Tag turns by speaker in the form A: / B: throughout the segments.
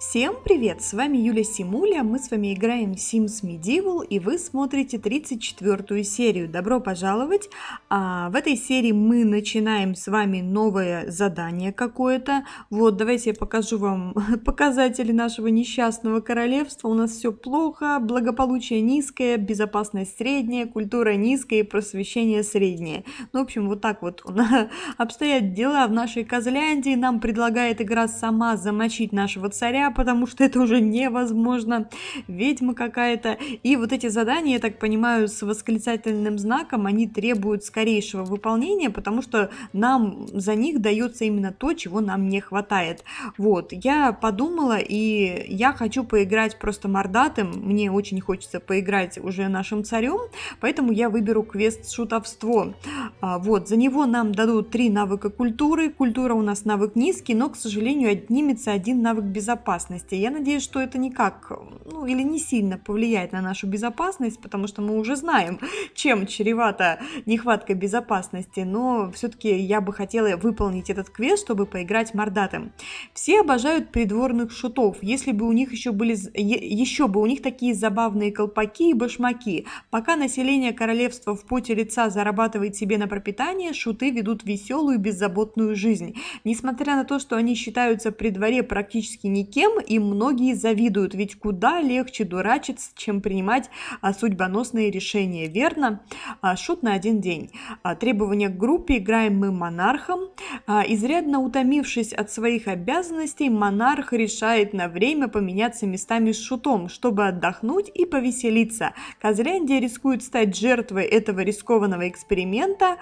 A: Всем привет! С вами Юля Симуля, мы с вами играем Sims Medieval и вы смотрите 34 серию. Добро пожаловать! А, в этой серии мы начинаем с вами новое задание какое-то. Вот, давайте я покажу вам показатели нашего несчастного королевства. У нас все плохо, благополучие низкое, безопасность средняя, культура низкая и просвещение среднее. Ну, в общем, вот так вот обстоят дела в нашей Козляндии. Нам предлагает игра сама замочить нашего царя, потому что это уже невозможно. Ведьма какая-то. И вот эти задания, я так понимаю, с восклицательным знаком, они требуют скорейшего выполнения, потому что нам за них дается именно то, чего нам не хватает. Вот, я подумала, и я хочу поиграть просто мордатым. Мне очень хочется поиграть уже нашим царем, поэтому я выберу квест шутовство. А, вот, за него нам дадут три навыка культуры. Культура у нас навык низкий, но, к сожалению, отнимется один навык безопасности безопасности. Я надеюсь, что это никак, ну или не сильно повлияет на нашу безопасность, потому что мы уже знаем, чем чревата нехватка безопасности, но все-таки я бы хотела выполнить этот квест, чтобы поиграть мордатым. Все обожают придворных шутов, если бы у них еще были, еще бы у них такие забавные колпаки и башмаки. Пока население королевства в поте лица зарабатывает себе на пропитание, шуты ведут веселую беззаботную жизнь. Несмотря на то, что они считаются при дворе практически никем, тем и многие завидуют, ведь куда легче дурачиться, чем принимать а, судьбоносные решения, верно? А, шут на один день. А, требования к группе играем мы монархом. Изрядно утомившись от своих обязанностей, монарх решает на время поменяться местами с шутом, чтобы отдохнуть и повеселиться. Козляндия рискует стать жертвой этого рискованного эксперимента.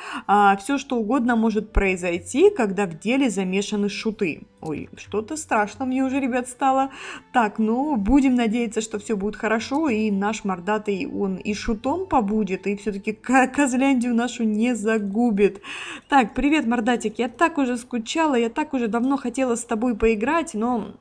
A: Все что угодно может произойти, когда в деле замешаны шуты. Ой, что-то страшно мне уже, ребят, стало. Так, ну, будем надеяться, что все будет хорошо, и наш мордатый, он и шутом побудет, и все-таки Козляндию нашу не загубит. Так, привет, мордатик, я так уже скучала, я так уже давно хотела с тобой поиграть, но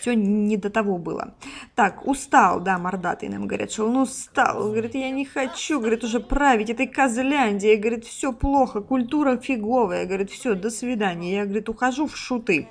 A: все не до того было. Так, устал, да, мордатый нам говорят, что он устал. Говорит, я не хочу, говорит, уже править этой Козляндией. Говорит, все плохо, культура фиговая. Говорит, все, до свидания. Я, говорит, ухожу в шуты.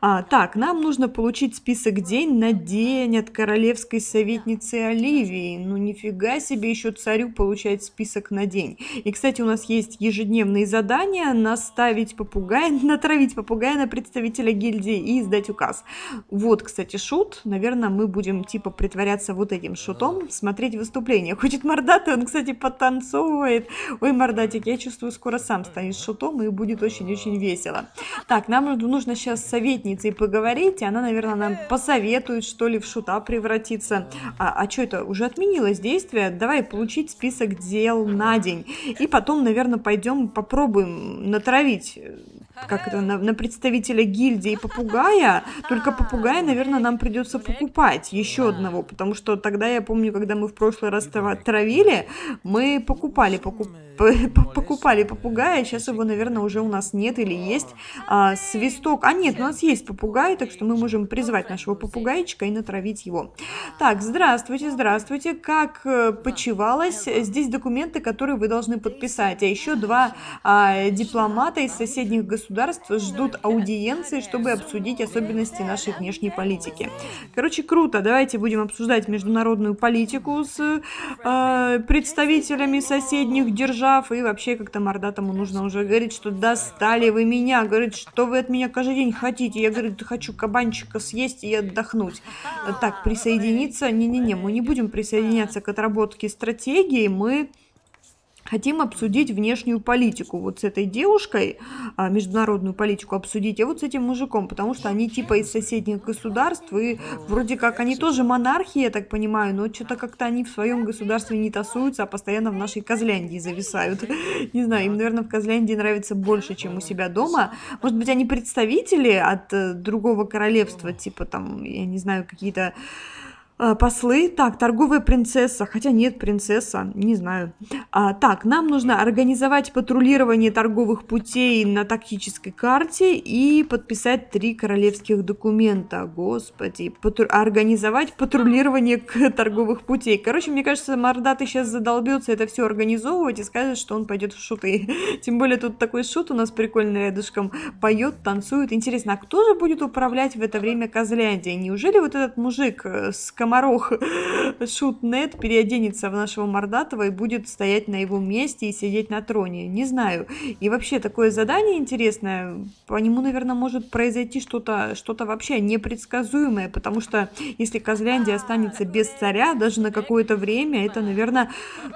A: А, так, нам нужно получить список день на день от королевской советницы Оливии. Ну, нифига себе еще царю получать список на день. И, кстати, у нас есть ежедневные задания наставить попугая, натравить попугая на представителя гильдии и сдать указ. Вот, кстати, шут. Наверное, мы будем типа притворяться вот этим шутом, смотреть выступление. Хочет мордатый, он, кстати, подтанцовывает. Ой, мордатик, я чувствую, скоро сам станет шутом, и будет очень-очень весело. Так, нам нужно сейчас с советницей поговорить, и она, наверное, нам посоветует, что ли, в шута превратиться. А, а что это, уже отменилось действие? Давай получить список дел на день. И потом, наверное, пойдем попробуем натравить как это, на, на представителя гильдии попугая, только попугая, наверное, нам придется покупать еще одного, потому что тогда я помню, когда мы в прошлый раз травили, мы покупали, покуп, покупали попугая, сейчас его, наверное, уже у нас нет или есть а, свисток. А нет, у нас есть попугай, так что мы можем призвать нашего попугайчика и натравить его. Так, здравствуйте, здравствуйте, как э, почевалось? Здесь документы, которые вы должны подписать, а еще два а, дипломата из соседних государств государств ждут аудиенции, чтобы обсудить особенности нашей внешней политики. Короче, круто. Давайте будем обсуждать международную политику с э, представителями соседних держав. И вообще как-то мордатому нужно уже говорить, что достали вы меня. Говорит, что вы от меня каждый день хотите. Я, говорит, хочу кабанчика съесть и отдохнуть. Так, присоединиться? Не-не-не, мы не будем присоединяться к отработке стратегии. Мы хотим обсудить внешнюю политику вот с этой девушкой, а, международную политику обсудить, а вот с этим мужиком, потому что они типа из соседних государств, и вроде как они тоже монархии, я так понимаю, но что-то как-то они в своем государстве не тасуются, а постоянно в нашей Козляндии зависают. Не знаю, им, наверное, в Козляндии нравится больше, чем у себя дома. Может быть, они представители от э, другого королевства, типа там, я не знаю, какие-то послы. Так, торговая принцесса. Хотя нет, принцесса. Не знаю. А, так, нам нужно организовать патрулирование торговых путей на тактической карте и подписать три королевских документа. Господи. Патру... Организовать патрулирование к торговых путей. Короче, мне кажется, Мордатый сейчас задолбется это все организовывать и скажет, что он пойдет в шуты. Тем более тут такой шут у нас прикольный рядышком. Поет, танцует. Интересно, а кто же будет управлять в это время Козляндией? Неужели вот этот мужик э, с командой комарох Шутнет переоденется в нашего Мордатова и будет стоять на его месте и сидеть на троне. Не знаю. И вообще такое задание интересное. По нему, наверное, может произойти что-то что вообще непредсказуемое, потому что если Козляндия останется без царя даже на какое-то время, это, наверное,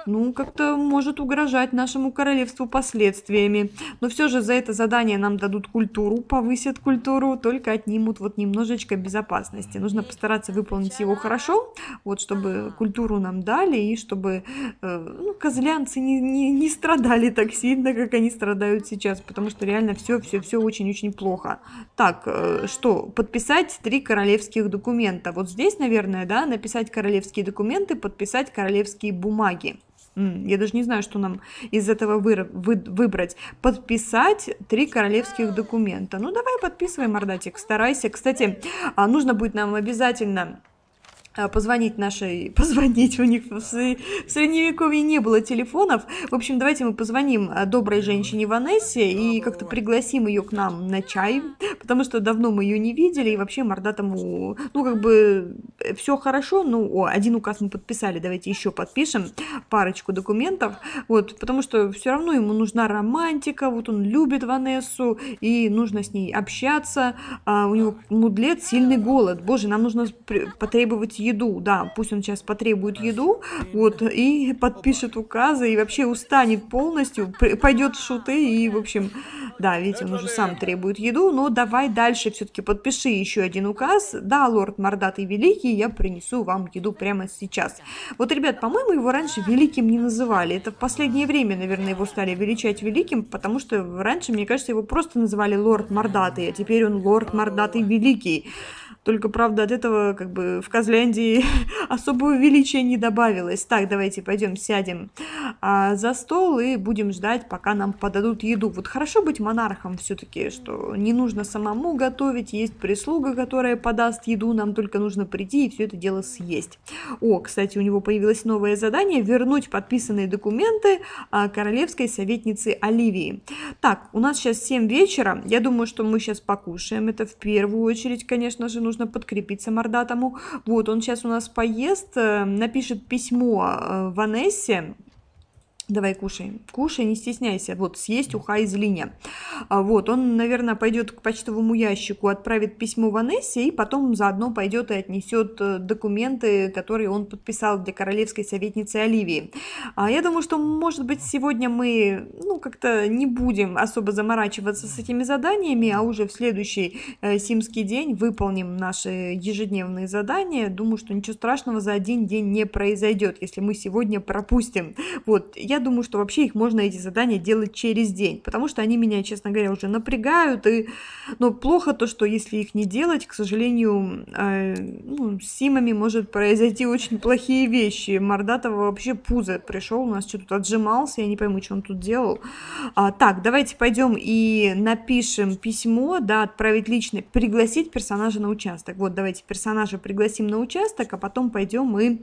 A: ну, как-то может угрожать нашему королевству последствиями. Но все же за это задание нам дадут культуру, повысят культуру, только отнимут вот немножечко безопасности. Нужно постараться выполнить его хорошо хорошо, вот чтобы культуру нам дали и чтобы э, ну, козлянцы не, не, не страдали так сильно, как они страдают сейчас, потому что реально все, все, все очень-очень плохо. Так, э, что, подписать три королевских документа. Вот здесь, наверное, да, написать королевские документы, подписать королевские бумаги. Я даже не знаю, что нам из этого вы, вы, выбрать. Подписать три королевских документа. Ну, давай подписывай, Мордатик, старайся. Кстати, а, нужно будет нам обязательно позвонить нашей, позвонить, у них в средневековье не было телефонов. В общем, давайте мы позвоним а, доброй женщине Ванессе и как-то пригласим ее к нам на чай, потому что давно мы ее не видели, и вообще мордатому, ну, как бы, э, все хорошо, ну, о, один указ мы подписали, давайте еще подпишем парочку документов, вот, потому что все равно ему нужна романтика, вот он любит Ванессу, и нужно с ней общаться, а у него мудлет, сильный голод, боже, нам нужно потребовать еду, да, пусть он сейчас потребует еду, вот, и подпишет указы, и вообще устанет полностью, пойдет в шуты, и, в общем, да, видите, он уже сам требует еду, но давай дальше все-таки подпиши еще один указ, да, лорд Мордатый Великий, я принесу вам еду прямо сейчас. Вот, ребят, по-моему, его раньше Великим не называли, это в последнее время, наверное, его стали величать Великим, потому что раньше, мне кажется, его просто называли лорд Мордатый, а теперь он лорд Мордатый Великий. Только, правда, от этого как бы в Козляндии особого величия не добавилось. Так, давайте пойдем сядем а, за стол и будем ждать, пока нам подадут еду. Вот хорошо быть монархом все-таки, что не нужно самому готовить, есть прислуга, которая подаст еду, нам только нужно прийти и все это дело съесть. О, кстати, у него появилось новое задание – вернуть подписанные документы а, королевской советницы Оливии. Так, у нас сейчас 7 вечера, я думаю, что мы сейчас покушаем, это в первую очередь, конечно же, нужно нужно подкрепиться мордатому. Вот, он сейчас у нас поест, э, напишет письмо э, Ванессе, Давай кушай. Кушай, не стесняйся. Вот, съесть уха из линия. А, вот, он, наверное, пойдет к почтовому ящику, отправит письмо Ванессе и потом заодно пойдет и отнесет э, документы, которые он подписал для королевской советницы Оливии. А я думаю, что, может быть, сегодня мы, ну, как-то не будем особо заморачиваться с этими заданиями, а уже в следующий э, симский день выполним наши ежедневные задания. Думаю, что ничего страшного за один день не произойдет, если мы сегодня пропустим. Вот, я я думаю, что вообще их можно, эти задания, делать через день, потому что они меня, честно говоря, уже напрягают, и, но плохо то, что если их не делать, к сожалению, э, ну, с Симами может произойти очень плохие вещи. Мордатова вообще пузо пришел, у нас что тут отжимался, я не пойму, что он тут делал. А, так, давайте пойдем и напишем письмо, да, отправить лично, пригласить персонажа на участок. Вот, давайте персонажа пригласим на участок, а потом пойдем и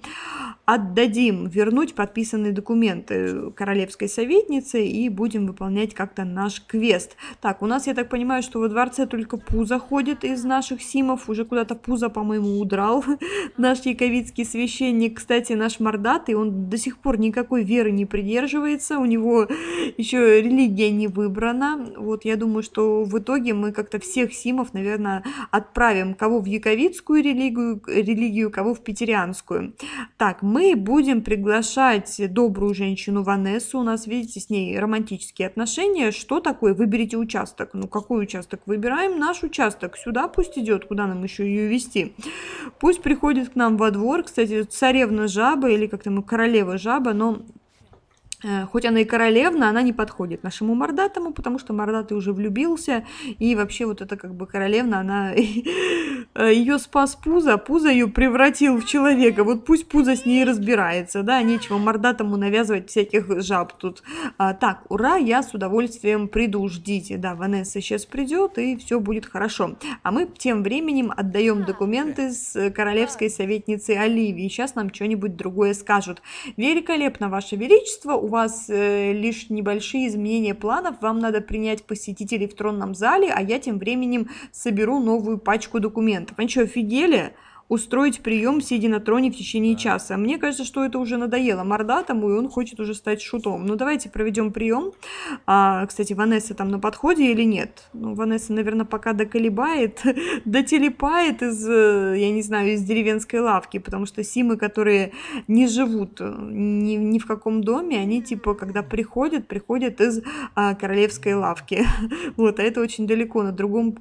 A: отдадим, вернуть подписанные документы королевской советницы и будем выполнять как-то наш квест. Так, у нас, я так понимаю, что во дворце только Пуза ходит из наших симов. Уже куда-то Пуза, по-моему, удрал. наш яковицкий священник, кстати, наш мордатый, он до сих пор никакой веры не придерживается. У него еще религия не выбрана. Вот я думаю, что в итоге мы как-то всех симов, наверное, отправим. Кого в яковицкую религию, религию кого в петерианскую. Так, мы будем приглашать добрую женщину в Ванессу, у нас, видите, с ней романтические отношения. Что такое? Выберите участок. Ну, какой участок? Выбираем наш участок. Сюда пусть идет, куда нам еще ее вести. Пусть приходит к нам во двор. Кстати, царевна жаба или как там королева жаба, но хоть она и королевна, она не подходит нашему мордатому, потому что мордатый уже влюбился, и вообще вот эта как бы королевна, она ее спас Пузо, Пузо ее превратил в человека, вот пусть Пузо с ней разбирается, да, нечего мордатому навязывать всяких жаб тут. А, так, ура, я с удовольствием приду, ждите, да, Ванесса сейчас придет, и все будет хорошо. А мы тем временем отдаем документы с королевской советницей Оливии, сейчас нам что-нибудь другое скажут. Великолепно, Ваше Величество, у вас э, лишь небольшие изменения планов, вам надо принять посетителей в тронном зале, а я тем временем соберу новую пачку документов. Они что, офигели? Устроить прием, сидя на троне в течение часа. Мне кажется, что это уже надоело мордатому, и он хочет уже стать шутом. Ну, давайте проведем прием. А, кстати, Ванесса там на подходе или нет? Ну, Ванесса, наверное, пока доколебает, дотелепает из, э, я не знаю, из деревенской лавки, потому что симы, которые не живут э, ни, ни в каком доме, они, типа, когда приходят, приходят из а, королевской лавки. Вот, а это очень далеко, на другом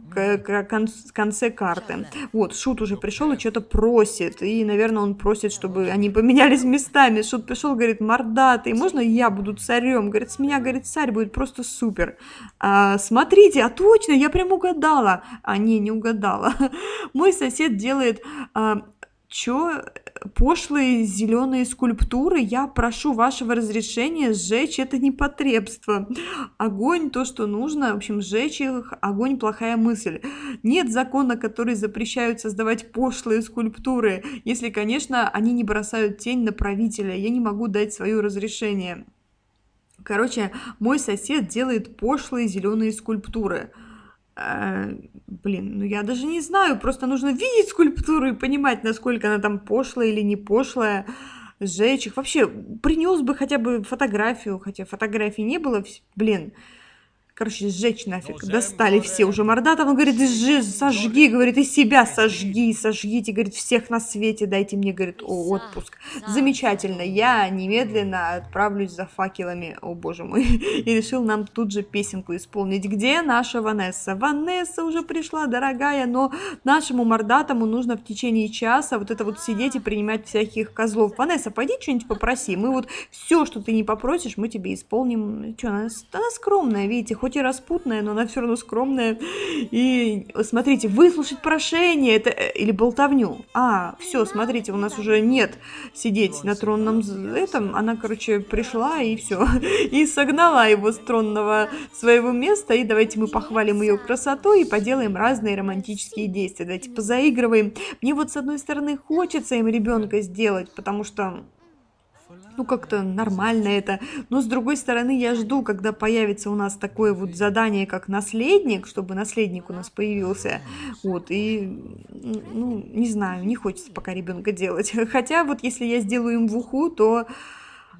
A: конце карты. Вот, шут уже пришел и что что-то просит, и, наверное, он просит, чтобы они поменялись местами. Шут пришел, говорит, мордатый, можно я буду царем? Говорит, с меня, говорит, царь будет просто супер. А, смотрите, а точно, я прям угадала. А, не, не угадала. Мой сосед делает а, чё пошлые зеленые скульптуры, я прошу вашего разрешения сжечь это непотребство. Огонь то, что нужно, в общем, сжечь их, огонь плохая мысль. Нет закона, который запрещают создавать пошлые скульптуры, если, конечно, они не бросают тень на правителя. Я не могу дать свое разрешение. Короче, мой сосед делает пошлые зеленые скульптуры. А, блин, ну я даже не знаю, просто нужно видеть скульптуру и понимать, насколько она там пошлая или не пошлая, сжечь их. Вообще, принес бы хотя бы фотографию, хотя фотографий не было, блин, Короче, сжечь нафиг. Достали все уже мордатов. Он говорит, сожги, говорит, и себя сожги, сожгите, говорит, всех на свете, дайте мне, говорит, о, отпуск. Замечательно, я немедленно отправлюсь за факелами, о боже мой. И решил нам тут же песенку исполнить. Где наша Ванесса? Ванесса уже пришла, дорогая, но нашему мордатому нужно в течение часа вот это вот сидеть и принимать всяких козлов. Ванесса, пойди что-нибудь попроси. Мы вот все, что ты не попросишь, мы тебе исполним. Что, она, она скромная, видите, хоть и распутная, но она все равно скромная. И смотрите, выслушать прошение это, э, или болтовню. А, все, смотрите, у нас уже нет сидеть на тронном этом. Она, короче, пришла и все. И согнала его с тронного своего места. И давайте мы похвалим ее красоту и поделаем разные романтические действия. Давайте позаигрываем. Мне вот с одной стороны хочется им ребенка сделать, потому что ну, как-то нормально это. Но, с другой стороны, я жду, когда появится у нас такое вот задание, как наследник, чтобы наследник у нас появился. Вот, и, ну, не знаю, не хочется пока ребенка делать. Хотя вот если я сделаю им в уху, то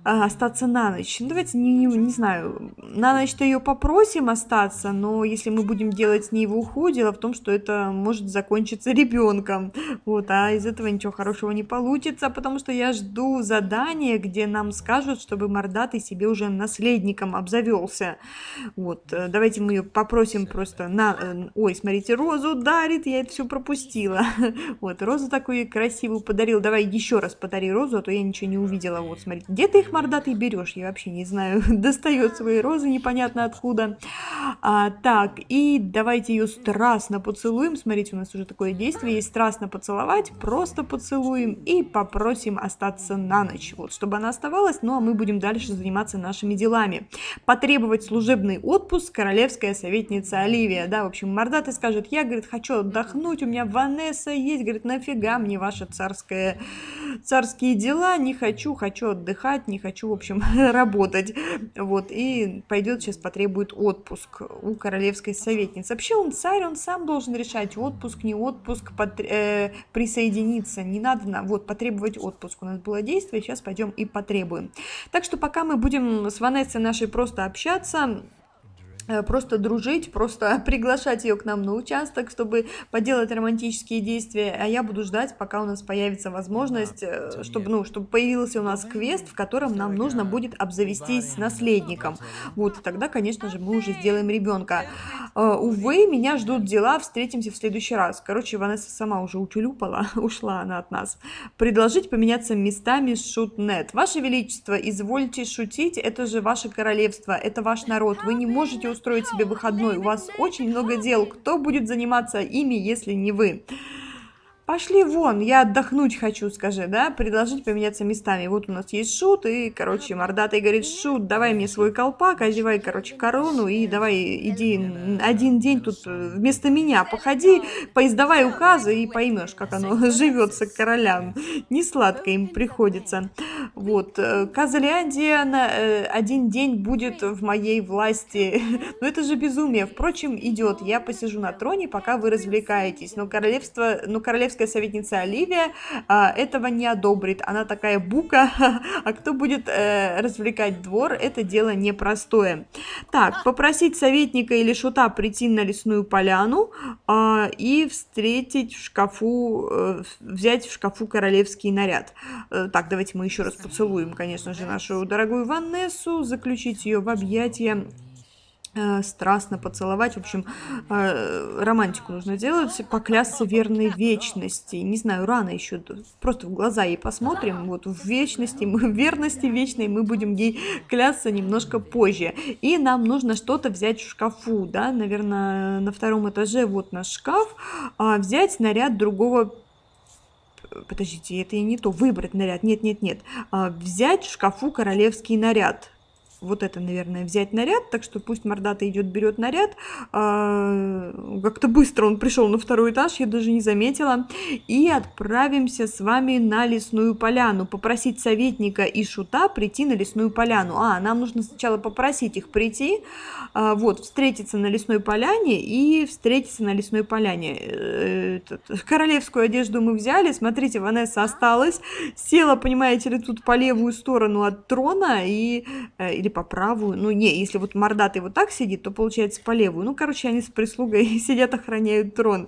A: остаться на ночь. Ну, давайте, не, не, не знаю, на ночь-то ее попросим остаться, но если мы будем делать с ней в уху, дело в том, что это может закончиться ребенком. Вот, а из этого ничего хорошего не получится, потому что я жду задания, где нам скажут, чтобы мордатый себе уже наследником обзавелся. Вот, э, давайте мы ее попросим просто на... Э, ой, смотрите, розу дарит, я это все пропустила. Вот, розу такую красивую подарил. Давай еще раз подари розу, а то я ничего не увидела. Вот, смотрите, где ты их мордатый берешь? Я вообще не знаю. Достает свои розы непонятно откуда. А, так, и давайте ее страстно поцелуем. Смотрите, у нас уже такое действие есть. Страстно поцеловать, просто поцелуем и попросим остаться на ночь. Вот, чтобы она оставалась, ну а мы будем дальше заниматься нашими делами. Потребовать служебный отпуск королевская советница Оливия. Да, в общем, мордатый скажет, я, говорит, хочу отдохнуть, у меня Ванесса есть. Говорит, нафига мне ваша царская, царские дела, не хочу, хочу отдыхать, не хочу, в общем, работать. Вот, и пойдет сейчас потребует отпуск у королевской советницы. Вообще он царь, он сам должен решать, отпуск, не отпуск, потр... э, присоединиться. Не надо, на... вот, потребовать отпуск. У нас было действие, сейчас пойдем и потребуем. Так что пока мы будем с Ванессой нашей просто общаться, просто дружить, просто приглашать ее к нам на участок, чтобы поделать романтические действия, а я буду ждать, пока у нас появится возможность, э, чтобы, ну, чтобы появился у нас квест, в котором нам нужно будет обзавестись наследником. Вот, и тогда, конечно же, мы уже сделаем ребенка. Uh, увы, меня ждут дела, встретимся в следующий раз. Короче, Ванесса сама уже утюлюпала, ушла она от нас. Предложить поменяться местами с шутнет. Ваше Величество, извольте шутить, это же ваше королевство, это ваш народ. Вы не можете устроить себе выходной, у вас очень много дел. Кто будет заниматься ими, если не вы? Пошли вон, я отдохнуть хочу, скажи, да, предложить поменяться местами. Вот у нас есть Шут, и, короче, мордатый говорит, Шут, давай мне свой колпак, одевай, короче, корону, и давай иди один день тут э, вместо меня походи, поиздавай указы, и поймешь, как оно живется королям. Не сладко им приходится. Вот, э, Казалиандия на э, один день будет в моей власти. Но это же безумие. Впрочем, идет. Я посижу на троне, пока вы развлекаетесь. Но королевство, но королевство королевская советница Оливия а, этого не одобрит. Она такая бука, а кто будет э, развлекать двор, это дело непростое. Так, попросить советника или шута прийти на лесную поляну э, и встретить в шкафу, э, взять в шкафу королевский наряд. Э, так, давайте мы еще раз поцелуем, конечно же, нашу дорогую Ванессу, заключить ее в объятия страстно поцеловать, в общем, э, романтику нужно делать, поклясться верной вечности. Не знаю, рано еще, просто в глаза ей посмотрим, вот в вечности, мы, в верности вечной мы будем ей клясться немножко позже. И нам нужно что-то взять в шкафу, да, наверное, на втором этаже вот наш шкаф, а взять наряд другого подождите, это и не то, выбрать наряд, нет, нет, нет, а, взять в шкафу королевский наряд, вот это, наверное, взять наряд, так что пусть мордата идет, берет наряд. А, как-то быстро он пришел на второй этаж, я даже не заметила. И отправимся с вами на лесную поляну, попросить советника и шута прийти на лесную поляну. А, нам нужно сначала попросить их прийти, а, вот, встретиться на лесной поляне и встретиться на лесной поляне. Э, королевскую одежду мы взяли, смотрите, Ванесса осталась, села, понимаете ли, тут по левую сторону от трона и, э, или по правую. Ну, не, если вот мордатый вот так сидит, то получается по левую. Ну, короче, они с прислугой сидят, охраняют трон.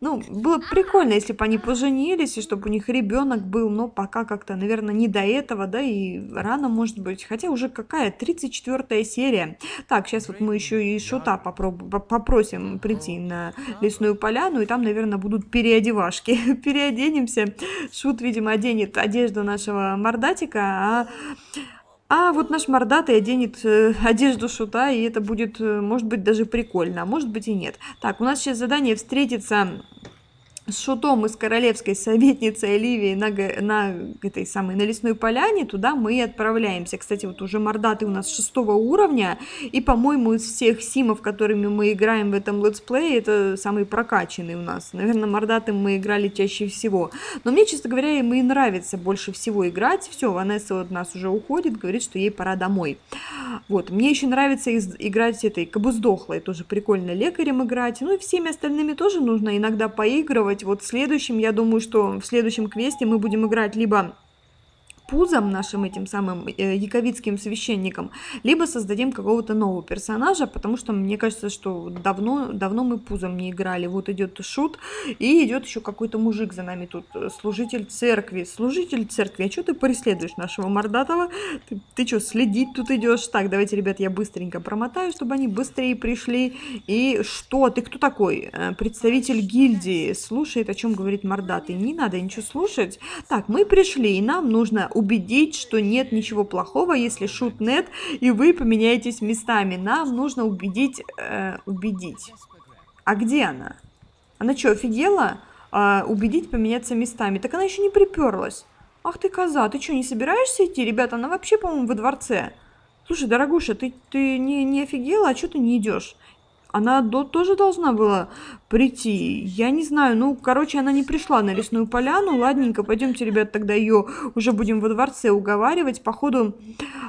A: Ну, было бы прикольно, если бы они поженились, и чтобы у них ребенок был, но пока как-то, наверное, не до этого, да, и рано, может быть. Хотя уже какая? 34 серия. Так, сейчас вот мы еще и Шута попроб... попросим прийти на лесную поляну, и там, наверное, будут переодевашки. Переоденемся. Шут, видимо, оденет одежду нашего мордатика, а а вот наш мордатый оденет э, одежду шута, и это будет, э, может быть, даже прикольно, а может быть и нет. Так, у нас сейчас задание встретиться с шутом из королевской советницы Оливии на, на этой самой на лесной поляне, туда мы и отправляемся. Кстати, вот уже мордаты у нас шестого уровня, и, по-моему, из всех симов, которыми мы играем в этом летсплее, это самый прокачанный у нас. Наверное, мордатым мы играли чаще всего. Но мне, честно говоря, им и нравится больше всего играть. Все, Ванесса от нас уже уходит, говорит, что ей пора домой. Вот, мне еще нравится из- играть этой кабуздохлой, тоже прикольно лекарем играть. Ну и всеми остальными тоже нужно иногда поигрывать делать. Вот в следующем, я думаю, что в следующем квесте мы будем играть либо пузом, нашим этим самым э, яковицким священником, либо создадим какого-то нового персонажа, потому что мне кажется, что давно, давно мы пузом не играли. Вот идет шут, и идет еще какой-то мужик за нами тут, э, служитель церкви. Служитель церкви, а что ты преследуешь нашего мордатого? Ты, ты что, следить тут идешь? Так, давайте, ребят, я быстренько промотаю, чтобы они быстрее пришли. И что? Ты кто такой? Э, представитель гильдии. Слушает, о чем говорит мордатый. Не надо ничего слушать. Так, мы пришли, и нам нужно убедить, что нет ничего плохого, если шут нет, и вы поменяетесь местами. Нам нужно убедить... Э, убедить. А где она? Она что, офигела? А, убедить поменяться местами. Так она еще не приперлась. Ах ты коза, ты что, не собираешься идти? Ребята, она вообще, по-моему, во дворце. Слушай, дорогуша, ты, ты не, не офигела, а что ты не идешь? Она до, тоже должна была прийти. Я не знаю, ну, короче, она не пришла на лесную поляну. Ладненько, пойдемте, ребят, тогда ее уже будем во дворце уговаривать. Походу,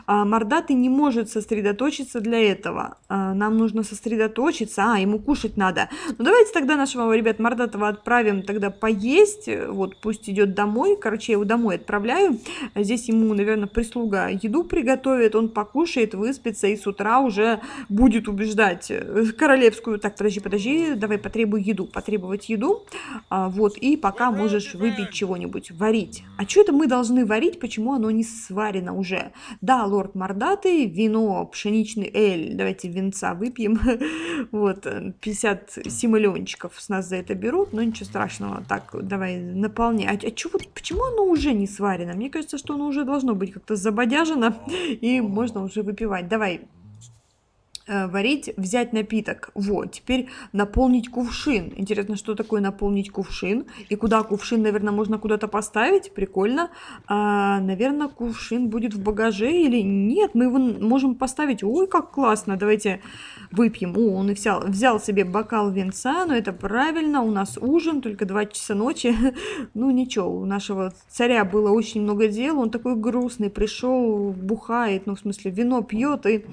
A: а, мордатый не может сосредоточиться для этого. А, нам нужно сосредоточиться. А, ему кушать надо. Ну, давайте тогда нашего, ребят, мордатого отправим тогда поесть. Вот, пусть идет домой. Короче, я его домой отправляю. Здесь ему, наверное, прислуга еду приготовит. Он покушает, выспится и с утра уже будет убеждать э, королевскую... Так, подожди, подожди, давай потребую еду. Потребовать еду. А, вот, и пока можешь выпить чего-нибудь, варить. А что это мы должны варить? Почему оно не сварено уже? Да, лорд мордатый, вино, пшеничный эль. Давайте винца выпьем. Вот, 50 симоленчиков с нас за это берут, но ничего страшного. Так, давай, наполняй. А, а вот, почему оно уже не сварено? Мне кажется, что оно уже должно быть как-то забодяжено, и можно уже выпивать. Давай, варить, взять напиток. Вот, теперь наполнить кувшин. Интересно, что такое наполнить кувшин? И куда кувшин, наверное, можно куда-то поставить? Прикольно. А, наверное, кувшин будет в багаже или нет? Мы его можем поставить. Ой, как классно. Давайте выпьем. О, он и взял, взял себе бокал венца, но это правильно. У нас ужин, только 2 часа ночи. ну, ничего, у нашего царя было очень много дел. Он такой грустный, пришел, бухает, ну, в смысле, вино пьет и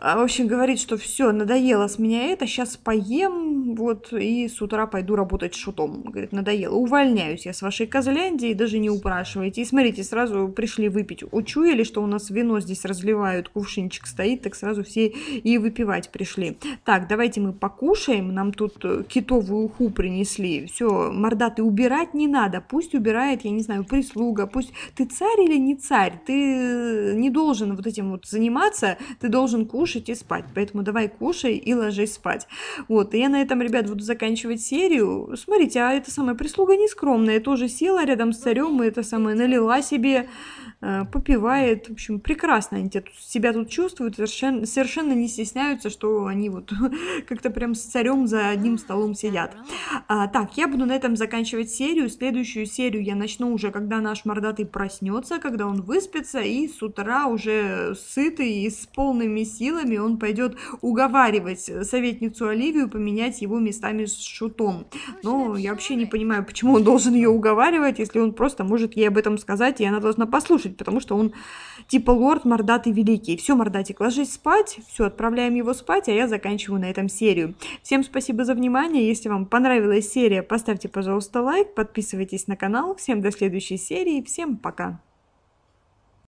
A: в общем, говорит, что все, надоело с меня это, сейчас поем, вот, и с утра пойду работать шутом. Говорит, надоело, увольняюсь я с вашей Козляндии, даже не упрашивайте. И смотрите, сразу пришли выпить. Учуяли, что у нас вино здесь разливают, кувшинчик стоит, так сразу все и выпивать пришли. Так, давайте мы покушаем, нам тут э, китовую уху принесли. Все, мордаты убирать не надо, пусть убирает, я не знаю, прислуга, пусть... Ты царь или не царь? Ты э, не должен вот этим вот заниматься, ты должен кушать кушать и спать. Поэтому давай кушай и ложись спать. Вот, и я на этом, ребят, буду заканчивать серию. Смотрите, а эта самая прислуга не скромная, тоже села рядом с царем и это самое налила себе попивает. В общем, прекрасно они себя тут чувствуют, совершенно, совершенно не стесняются, что они вот как-то прям с царем за одним столом сидят. А, так, я буду на этом заканчивать серию. Следующую серию я начну уже, когда наш мордатый проснется, когда он выспится, и с утра уже сытый и с полными силами он пойдет уговаривать советницу Оливию поменять его местами с шутом. Но я вообще не понимаю, почему он должен ее уговаривать, если он просто может ей об этом сказать, и она должна послушать слушать, потому что он типа лорд мордатый великий. Все, мордатик, ложись спать. Все, отправляем его спать, а я заканчиваю на этом серию. Всем спасибо за внимание. Если вам понравилась серия, поставьте, пожалуйста, лайк, подписывайтесь на канал. Всем до следующей серии. Всем пока.